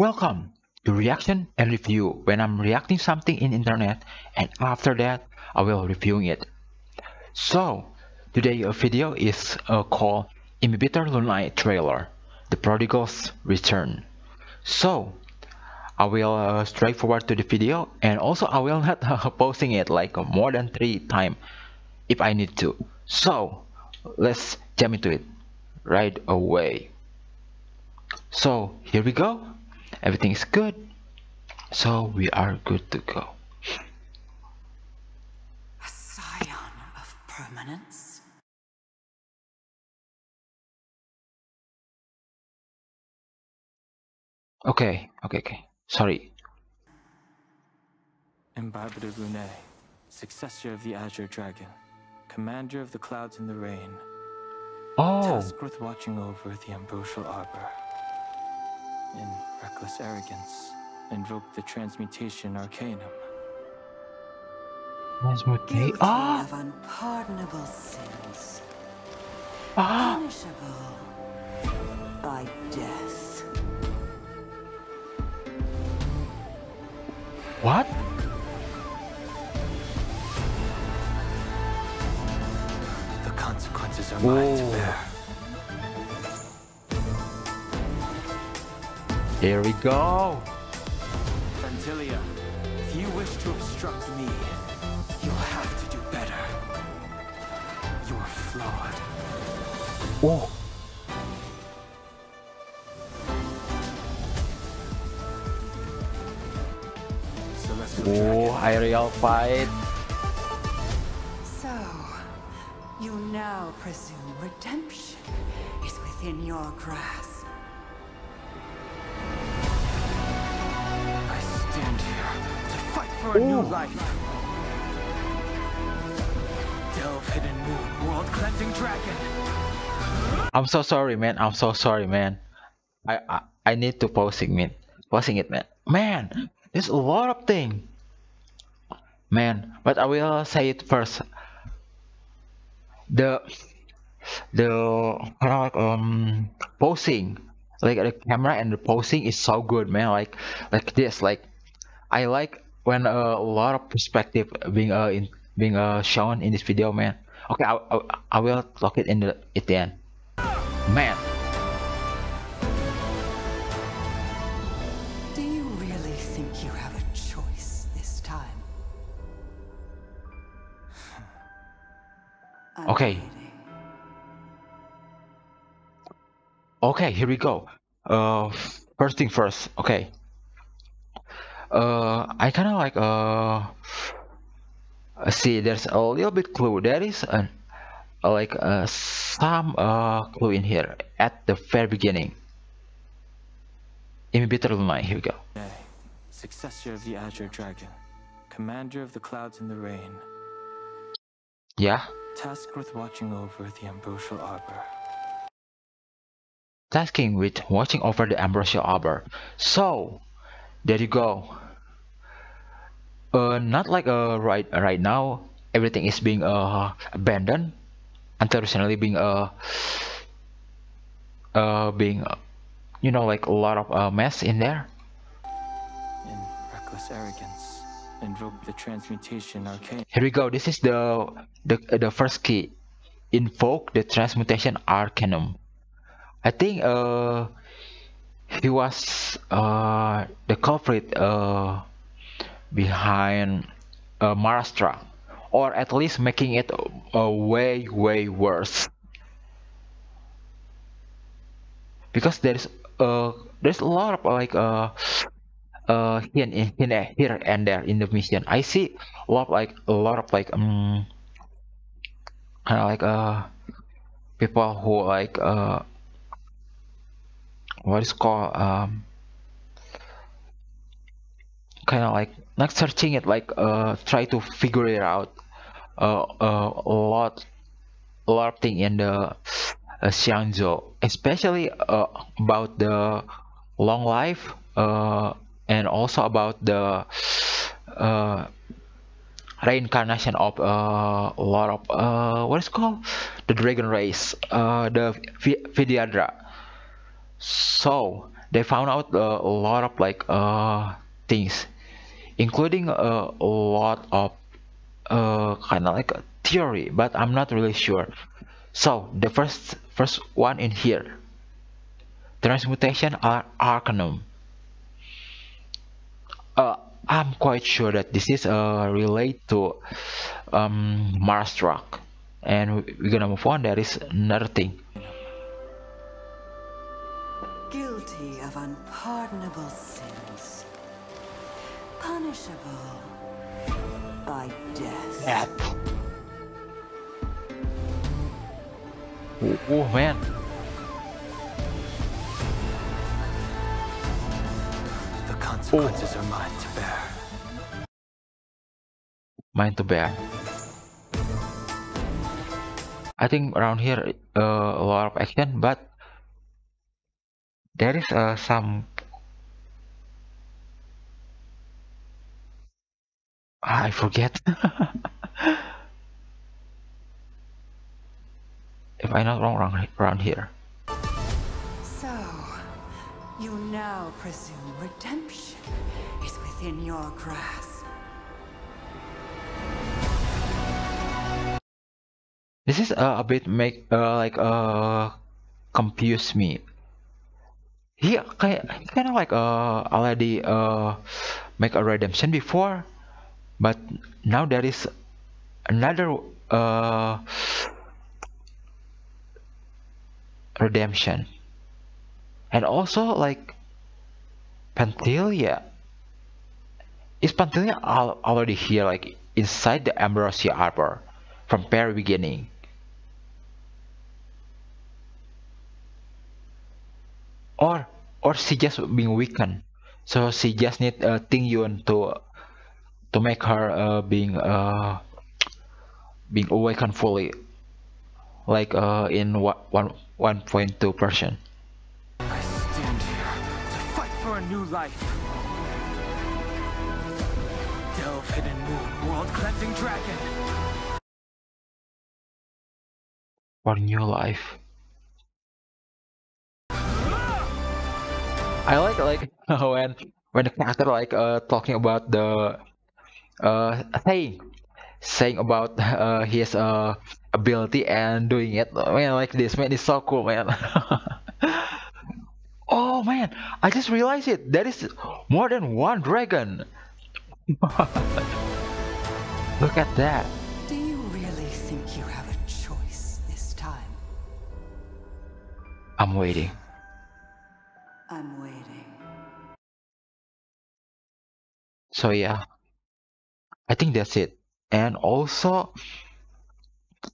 Welcome to reaction and review when I'm reacting something in internet and after that I will reviewing it. So today a video is uh, called Imbibitor Lunae trailer, The Prodigal's Return. So I will uh, straight forward to the video and also I will not uh, posting it like more than three times if I need to. So let's jump into it right away. So here we go. Everything is good. So we are good to go. A scion of permanence? Okay, okay, okay. Sorry. Imbibitor Lunae, successor of the Azure Dragon, commander of the clouds and the rain, Oh, tasked with watching over the Ambrosial Arbor. In reckless arrogance, invoked the Transmutation Arcanum. transmutate. Guilty Ah, of unpardonable sins. ah. Punishable by death. What? The consequences are mine Here we go. Phantylia, if you wish to obstruct me, you'll have to do better. You're flawed. Oh, oh, aerial fight. So, you now presume redemption is within your grasp. For a new life. Delve hidden moon, world cleansing dragon. I'm so sorry, man. I'm so sorry, man. I I, I need to posting it, posting it, man. Man, there's a lot of thing, man. But I will say it first. The the um posing, like the camera and the posing is so good, man. Like like this, like I like when uh, a lot of perspective being uh in being uh shown in this video, man. Okay, I I, I will lock it in the at the end. Man, Do you really think you have a choice this time? Okay. okay, here we go. Uh, first thing first. Okay. Uh, I kind of like uh, uh, see. There's a little bit clue. There is an uh, like uh, some uh clue in here at the very beginning. Imbibitor Lunae. Here we go. Successor of the Azure Dragon, commander of the clouds and the rain, Yeah. tasked with watching over the Ambrosial Arbor. tasking with watching over the ambrosial arbor. So there you go. Uh, not like uh right right now everything is being uh abandoned until recently being uh uh being uh, you know like a lot of uh, mess in there. In reckless arrogance, invoked the Transmutation Arcanum. Here we go. This is the the the first key. Invoke the transmutation arcanum. I think uh he was uh the culprit uh behind uh, Marastra, or at least making it uh, way way worse. Because there's uh there's a lot of like uh uh here and here, here and there in the mission. I see a lot of, like a lot of like um kind of like uh people who like uh what is called um kind of like not searching it like uh try to figure it out uh, uh a lot a lot of thing in the uh, especially uh, about the long life uh and also about the uh reincarnation of uh, a lot of uh, what is called? The dragon race uh, the Vi- Vidyadra so they found out uh, a lot of like uh, things including a lot of uh, kind of like a theory but I'm not really sure. So the first first one in here. Transmutation are arcanum. Uh, I'm quite sure that this is uh, related to um, rock, and we're gonna move on. There is another thing. Guilty of unpardonable sins. Punishable by death. Death. Oh, oh man The consequences are mine to bear. mine to bear I think around here uh, a lot of action but there is uh, some I forget. If I'm not wrong around, around here? So, you now presume redemption is within your grasp. this is uh, a bit make uh, like uh confuse me. He kayak he kind of like uh already uh make a redemption before but now there is another uh redemption. And also like Phantylia. Is Phantylia al- already here like inside the Ambrosia Arbor from very beginning? Or or she just being weakened? So she just need uh, Ting Yun to to make her uh, being uh, being awakened fully like uh, in one one one point two percent I stand here to fight for a new life. Delve hidden moon, world cleansing dragon. for new life I like like when when the character like uh talking about the uh saying saying about uh his uh ability and doing it man like this man is so cool man. Oh man I just realized it. There is more than one dragon. Look at that. Do you really think you have a choice this time? I'm waiting. I'm waiting. so yeah i think that's it. And also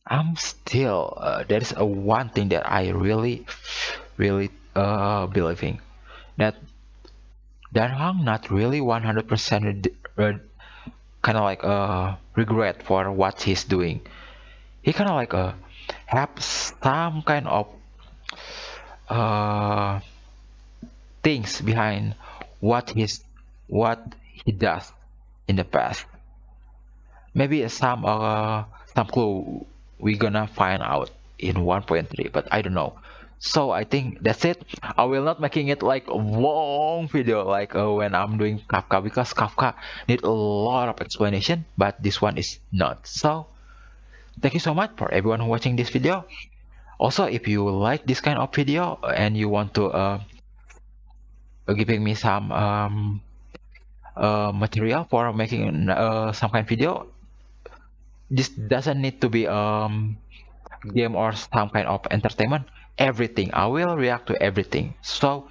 i'm still uh, there is a one thing that i really really uh believing that Dan Heng not really 100% kind of like uh regret for what he's doing. He kind of like uh have some kind of uh things behind what he's what he does in the past. Maybe some uh some clue we're gonna find out in 1.3, but I don't know. So I think that's it. I will not making it like long video like uh, when I'm doing Kafka because Kafka need a lot of explanation, but this one is not. So thank you so much for everyone watching this video. Also, if you like this kind of video and you want to uh, giving me some um, uh, material for making uh, some kind of video this doesn't need to be um game or some kind of entertainment. Everything. I will react to everything. So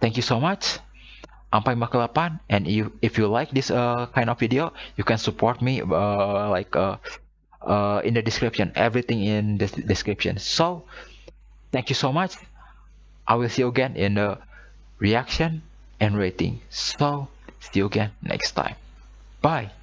thank you so much. Panglima Kegelapan and you if you like this uh, kind of video you can support me uh, like uh, uh, in the description. Everything in the description. So thank you so much. I will see you again in the reaction and rating. So see you again next time. Bye